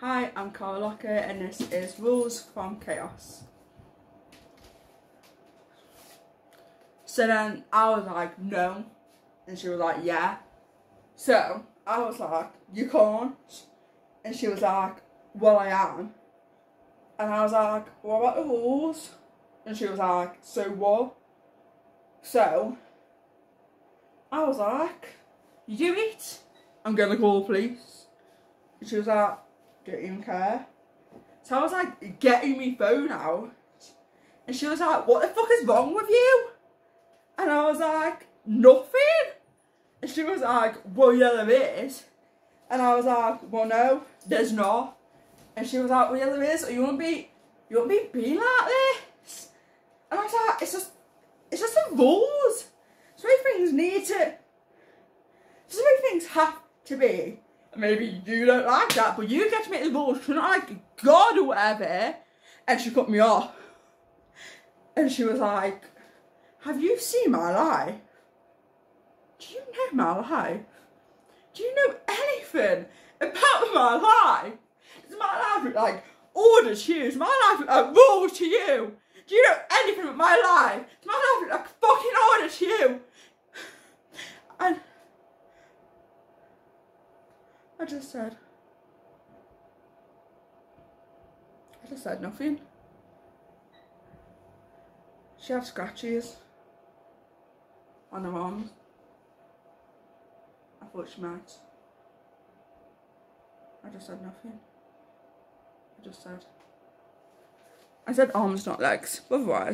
Hi, I'm Chara Locker and this is Rules from Chaos. So then I was like, no. And she was like, yeah. So I was like, you can't. And she was like, well, I am. And I was like, what about the rules? And she was like, so what? So I was like, you do it. I'm gonna call the police. And she was like, don't even care. So I was like getting my phone out. And she was like, what the fuck is wrong with you? And I was like, nothing. And she was like, well, yeah, there is. And I was like, well, no, there's not. And she was like, well, yeah, there is. You won't be, you won't be being like this. And I was like, it's just, it's just the rules. So many things need to, so many things have to be maybe you don't like that, but you get to make the rules. You're not like God or whatever. And she cut me off. And she was like, Have you seen my life? Do you know my life? Do you know anything about my life? Does my life look like order to you? Does my life look like rules to you? Do you know anything about my life? Does my life look like fucking order to you? And I just said. I just said nothing. She had scratches on her arms. I thought she might. I just said nothing. I just said. I said arms, not legs. Otherwise.